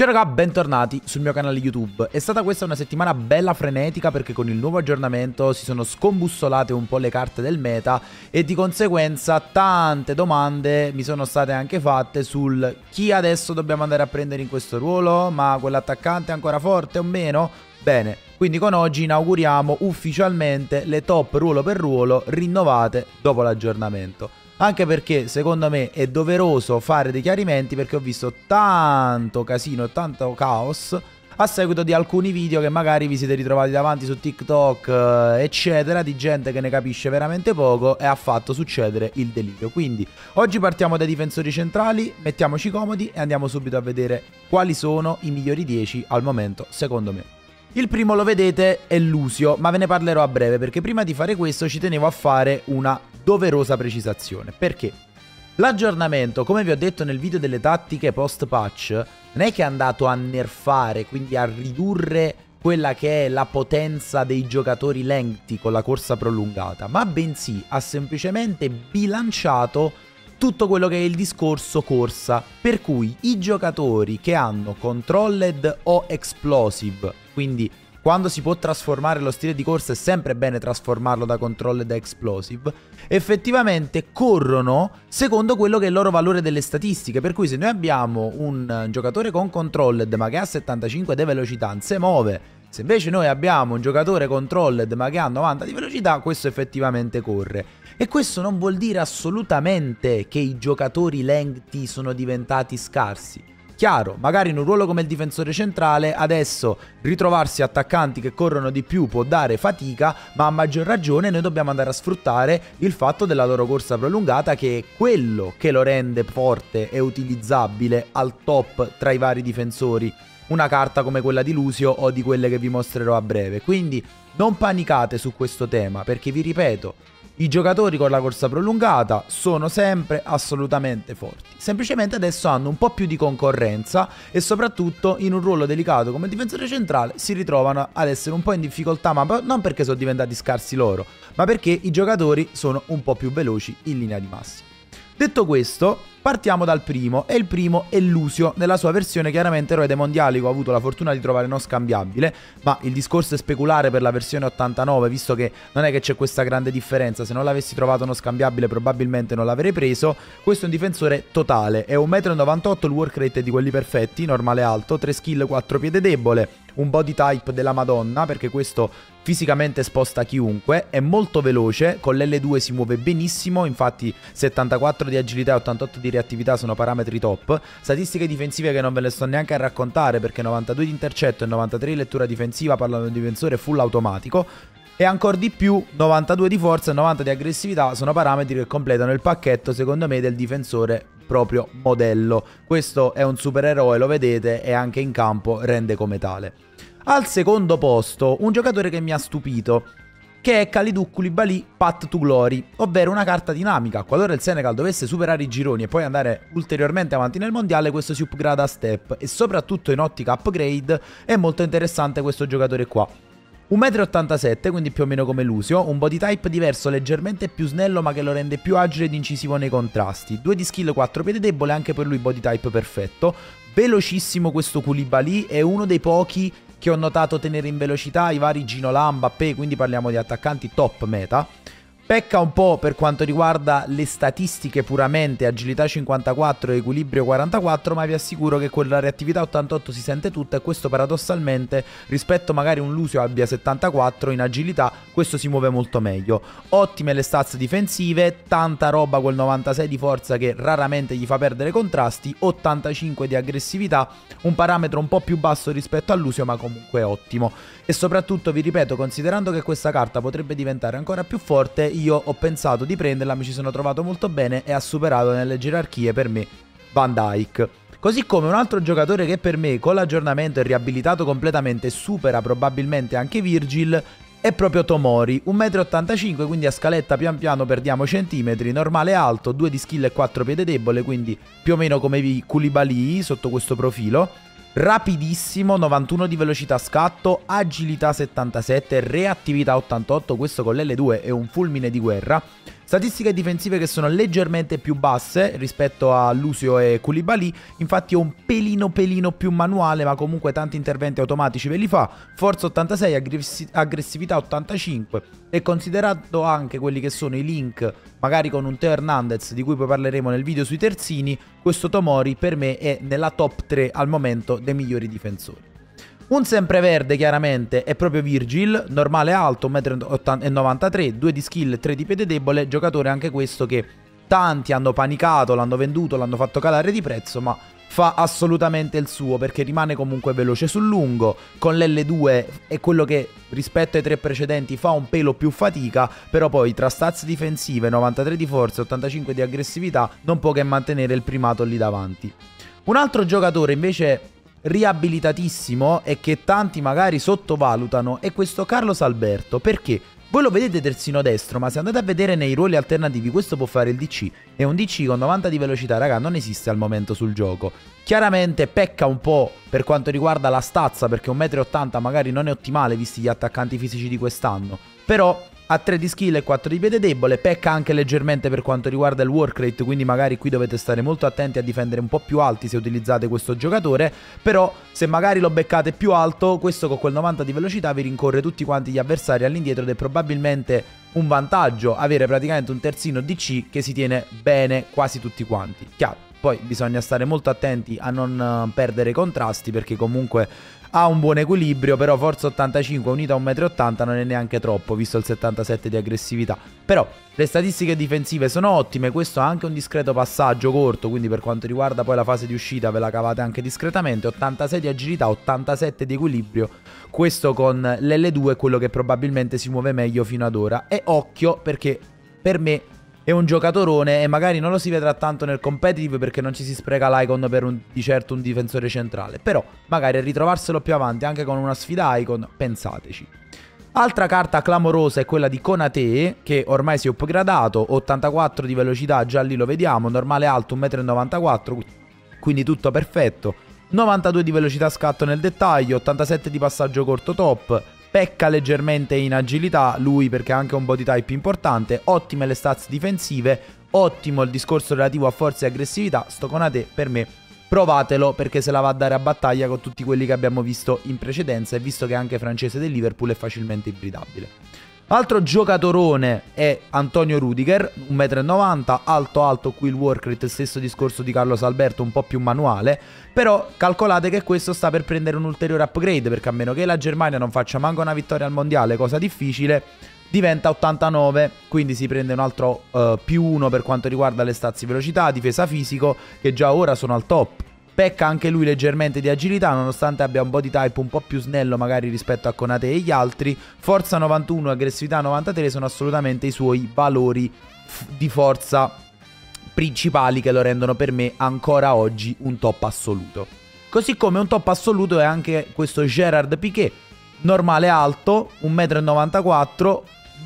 Ciao raga, bentornati sul mio canale YouTube. È stata questa una settimana bella frenetica perché con il nuovo aggiornamento si sono scombussolate un po' le carte del meta e di conseguenza tante domande mi sono state anche fatte sul chi adesso dobbiamo andare a prendere in questo ruolo, ma quell'attaccante è ancora forte o meno? Bene, quindi con oggi inauguriamo ufficialmente le top ruolo per ruolo rinnovate dopo l'aggiornamento. Anche perché secondo me è doveroso fare dei chiarimenti perché ho visto tanto casino e tanto caos a seguito di alcuni video che magari vi siete ritrovati davanti su TikTok, eh, eccetera, di gente che ne capisce veramente poco e ha fatto succedere il delirio. Quindi oggi partiamo dai difensori centrali, mettiamoci comodi e andiamo subito a vedere quali sono i migliori 10 al momento, secondo me. Il primo lo vedete è Lusio, ma ve ne parlerò a breve perché prima di fare questo ci tenevo a fare una doverosa precisazione. Perché? L'aggiornamento, come vi ho detto nel video delle tattiche post patch, non è che è andato a nerfare, quindi a ridurre quella che è la potenza dei giocatori lenti con la corsa prolungata, ma bensì ha semplicemente bilanciato tutto quello che è il discorso corsa, per cui i giocatori che hanno controlled o explosive, quindi quando si può trasformare lo stile di corsa è sempre bene trasformarlo da controlled da explosive, effettivamente corrono secondo quello che è il loro valore delle statistiche, per cui se noi abbiamo un giocatore con controlled ma che ha 75 di velocità, non si muove, se invece noi abbiamo un giocatore controlled ma che ha 90 di velocità, questo effettivamente corre. E questo non vuol dire assolutamente che i giocatori lenti sono diventati scarsi. Chiaro, magari in un ruolo come il difensore centrale adesso ritrovarsi attaccanti che corrono di più può dare fatica, ma a maggior ragione noi dobbiamo andare a sfruttare il fatto della loro corsa prolungata che è quello che lo rende forte e utilizzabile al top tra i vari difensori. Una carta come quella di Lusio o di quelle che vi mostrerò a breve. Quindi non panicate su questo tema perché vi ripeto, i giocatori con la corsa prolungata sono sempre assolutamente forti. Semplicemente adesso hanno un po' più di concorrenza e soprattutto in un ruolo delicato come difensore centrale si ritrovano ad essere un po' in difficoltà, ma non perché sono diventati scarsi loro, ma perché i giocatori sono un po' più veloci in linea di massima. Detto questo, partiamo dal primo, e il primo è Lusio, nella sua versione chiaramente eroe dei mondiali ho avuto la fortuna di trovare non scambiabile, ma il discorso è speculare per la versione 89, visto che non è che c'è questa grande differenza, se non l'avessi trovato non scambiabile probabilmente non l'avrei preso, questo è un difensore totale, è 1,98 m, il work rate è di quelli perfetti, normale alto, 3 skill, 4 piede debole, un body type della Madonna, perché questo fisicamente sposta chiunque, è molto veloce, con l'L2 si muove benissimo, infatti 74 di agilità e 88 di reattività sono parametri top, statistiche difensive che non ve le sto neanche a raccontare perché 92 di intercetto e 93 di lettura difensiva parlano di un difensore full automatico, e ancora di più 92 di forza e 90 di aggressività sono parametri che completano il pacchetto secondo me del difensore proprio modello. Questo è un supereroe, lo vedete, e anche in campo rende come tale. Al secondo posto, un giocatore che mi ha stupito, che è Kalidou Koulibaly Path to Glory, ovvero una carta dinamica. Qualora il Senegal dovesse superare i gironi e poi andare ulteriormente avanti nel mondiale, questo si upgrada a step e soprattutto in ottica upgrade è molto interessante questo giocatore qua. 1,87 m, quindi più o meno come Lusio, un body type diverso, leggermente più snello ma che lo rende più agile ed incisivo nei contrasti. 2 di skill, 4 piede debole, anche per lui body type perfetto. Velocissimo questo Koulibaly, è uno dei pochi che ho notato tenere in velocità i vari Gino Lamba, Pe, quindi parliamo di attaccanti top meta. Pecca un po' per quanto riguarda le statistiche puramente, agilità 54 e equilibrio 44, ma vi assicuro che quella reattività 88 si sente tutta e questo paradossalmente rispetto magari un Lusio abbia 74 in agilità, questo si muove molto meglio. Ottime le stats difensive, tanta roba quel 96 di forza che raramente gli fa perdere contrasti, 85 di aggressività, un parametro un po' più basso rispetto a Lusio ma comunque ottimo. E soprattutto vi ripeto, considerando che questa carta potrebbe diventare ancora più forte, io ho pensato di prenderla, mi ci sono trovato molto bene e ha superato nelle gerarchie per me Van Dyke. Così come un altro giocatore che per me con l'aggiornamento è riabilitato completamente supera probabilmente anche Virgil è proprio Tomori, 1,85 m, quindi a scaletta pian piano perdiamo centimetri, normale alto, 2 di skill e 4 piede debole, quindi più o meno come Koulibaly sotto questo profilo rapidissimo, 91 di velocità scatto, agilità 77, reattività 88, questo con l'L2 è un fulmine di guerra. Statistiche difensive che sono leggermente più basse rispetto a Lucio e Koulibaly, infatti è un pelino pelino più manuale, ma comunque tanti interventi automatici ve li fa. Forza 86, aggressi- aggressività 85 e considerato anche quelli che sono i link, magari con un Teo Hernandez di cui poi parleremo nel video sui terzini, questo Tomori per me è nella top 3 al momento dei migliori difensori. Un sempreverde chiaramente è proprio Virgil, normale alto, 1,93 m, 2 di skill, 3 di piede debole, giocatore anche questo che tanti hanno panicato, l'hanno venduto, l'hanno fatto calare di prezzo, ma fa assolutamente il suo perché rimane comunque veloce sul lungo, con l'L2 è quello che rispetto ai tre precedenti fa un pelo più fatica, però poi tra stats difensive, 93 di forza e 85 di aggressività non può che mantenere il primato lì davanti. Un altro giocatore invece riabilitatissimo e che tanti magari sottovalutano è questo Carlos Alberto. Perché? Voi lo vedete terzino destro, ma se andate a vedere nei ruoli alternativi questo può fare il DC. E un DC con 90 di velocità, raga, non esiste al momento sul gioco. Chiaramente pecca un po' per quanto riguarda la stazza, perché 1,80 m magari non è ottimale visti gli attaccanti fisici di quest'anno. Però ha 3 di skill e 4 di piede debole, pecca anche leggermente per quanto riguarda il work rate, quindi magari qui dovete stare molto attenti a difendere un po' più alti se utilizzate questo giocatore, però se magari lo beccate più alto, questo con quel 90 di velocità vi rincorre tutti quanti gli avversari all'indietro ed è probabilmente un vantaggio avere praticamente un terzino DC che si tiene bene quasi tutti quanti. Chiaro. Poi bisogna stare molto attenti a non eh, perdere contrasti perché comunque ha un buon equilibrio, però forza 85 unita a 1,80 m non è neanche troppo, visto il 77 di aggressività. Però le statistiche difensive sono ottime, questo ha anche un discreto passaggio corto, quindi per quanto riguarda poi la fase di uscita ve la cavate anche discretamente, 86 di agilità, 87 di equilibrio, questo con l'L2 è quello che probabilmente si muove meglio fino ad ora. E occhio perché per me è un giocatorone e magari non lo si vedrà tanto nel competitive perché non ci si spreca l'icon per un, di certo un difensore centrale. Però magari ritrovarselo più avanti anche con una sfida icon, pensateci. Altra carta clamorosa è quella di Konate, che ormai si è upgradato, 84 di velocità, già lì lo vediamo, normale alto 1,94 m, quindi tutto perfetto. 92 di velocità scatto nel dettaglio, 87 di passaggio corto top, Pecca leggermente in agilità, lui perché ha anche un body type importante, ottime le stats difensive, ottimo il discorso relativo a forza e aggressività, sto con a te per me provatelo perché se la va a dare a battaglia con tutti quelli che abbiamo visto in precedenza e visto che anche francese del Liverpool è facilmente ibridabile. Altro giocatorone è Antonio Rudiger, 1,90 m, alto alto qui il work rate, stesso discorso di Carlos Alberto, un po' più manuale, però calcolate che questo sta per prendere un ulteriore upgrade, perché a meno che la Germania non faccia manco una vittoria al mondiale, cosa difficile, diventa 89, quindi si prende un altro uh, più 1 per quanto riguarda le stazze velocità, difesa fisico, che già ora sono al top. Pecca anche lui leggermente di agilità, nonostante abbia un body type un po' più snello magari rispetto a Conate e gli altri. Forza 91 e aggressività 93 sono assolutamente i suoi valori di forza principali che lo rendono per me ancora oggi un top assoluto. Così come un top assoluto è anche questo Gerard Piquet, normale alto, 1,94 m,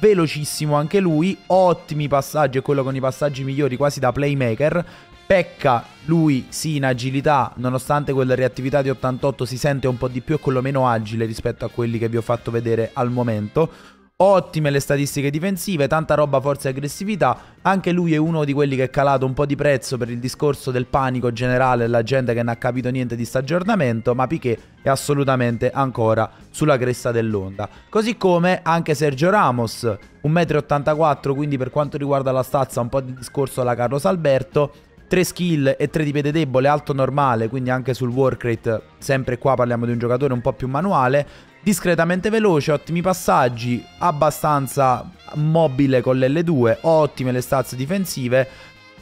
velocissimo anche lui, ottimi passaggi, è quello con i passaggi migliori quasi da playmaker, Pecca lui sì in agilità, nonostante quella reattività di 88 si sente un po' di più e quello meno agile rispetto a quelli che vi ho fatto vedere al momento. Ottime le statistiche difensive, tanta roba, forza e aggressività. Anche lui è uno di quelli che è calato un po' di prezzo per il discorso del panico generale della gente che non ha capito niente di sto aggiornamento, ma Piquet è assolutamente ancora sulla cresta dell'onda. Così come anche Sergio Ramos, 1,84 m, quindi per quanto riguarda la stazza un po' di discorso alla Carlos Alberto, 3 skill e 3 di piede debole, alto normale, quindi anche sul work rate, sempre qua parliamo di un giocatore un po' più manuale, discretamente veloce, ottimi passaggi, abbastanza mobile con l'L2, ottime le stazze difensive,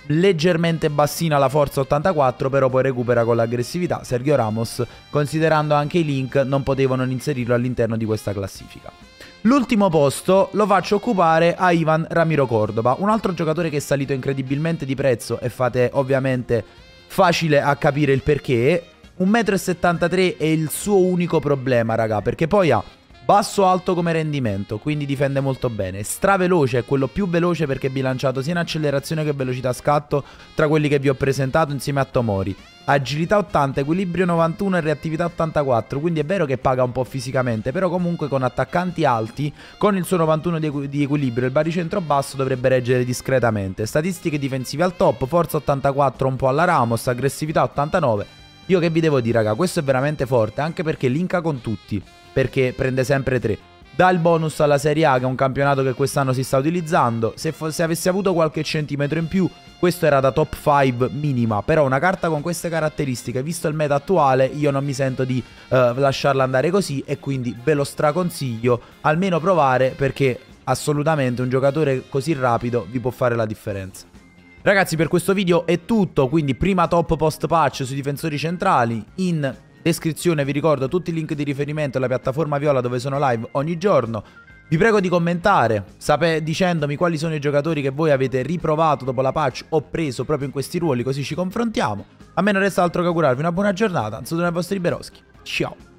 leggermente bassina la forza 84, però poi recupera con l'aggressività. Sergio Ramos, considerando anche i link, non potevo non inserirlo all'interno di questa classifica. L'ultimo posto lo faccio occupare a Ivan Ramiro Cordoba, un altro giocatore che è salito incredibilmente di prezzo e fate ovviamente facile a capire il perché. 1,73 m è il suo unico problema, raga, perché poi ha Basso alto come rendimento, quindi difende molto bene. Straveloce è quello più veloce perché è bilanciato sia in accelerazione che velocità scatto tra quelli che vi ho presentato insieme a Tomori. Agilità 80, equilibrio 91 e reattività 84, quindi è vero che paga un po' fisicamente, però comunque con attaccanti alti, con il suo 91 di, equ- di equilibrio, il baricentro basso dovrebbe reggere discretamente. Statistiche difensive al top, forza 84 un po' alla Ramos, aggressività 89. Io che vi devo dire raga, questo è veramente forte, anche perché linka con tutti perché prende sempre 3. Dà il bonus alla Serie A, che è un campionato che quest'anno si sta utilizzando. Se, se avessi avuto qualche centimetro in più, questo era da top 5 minima. Però una carta con queste caratteristiche, visto il meta attuale, io non mi sento di uh, lasciarla andare così. E quindi ve lo straconsiglio. Almeno provare, perché assolutamente un giocatore così rapido vi può fare la differenza. Ragazzi per questo video è tutto, quindi prima top post patch sui difensori centrali, in descrizione vi ricordo tutti i link di riferimento alla piattaforma Viola dove sono live ogni giorno. Vi prego di commentare sape, dicendomi quali sono i giocatori che voi avete riprovato dopo la patch o preso proprio in questi ruoli così ci confrontiamo. A me non resta altro che augurarvi una buona giornata, sono i vostri Beroschi. Ciao!